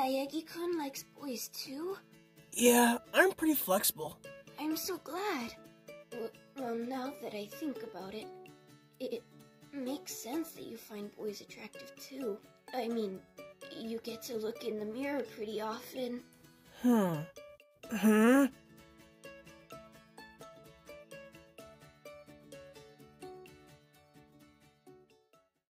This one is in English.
Naegi-kun likes boys too? Yeah, I'm pretty flexible. I'm so glad. Well, now that I think about it, it makes sense that you find boys attractive too. I mean, you get to look in the mirror pretty often. Hmm. Huh?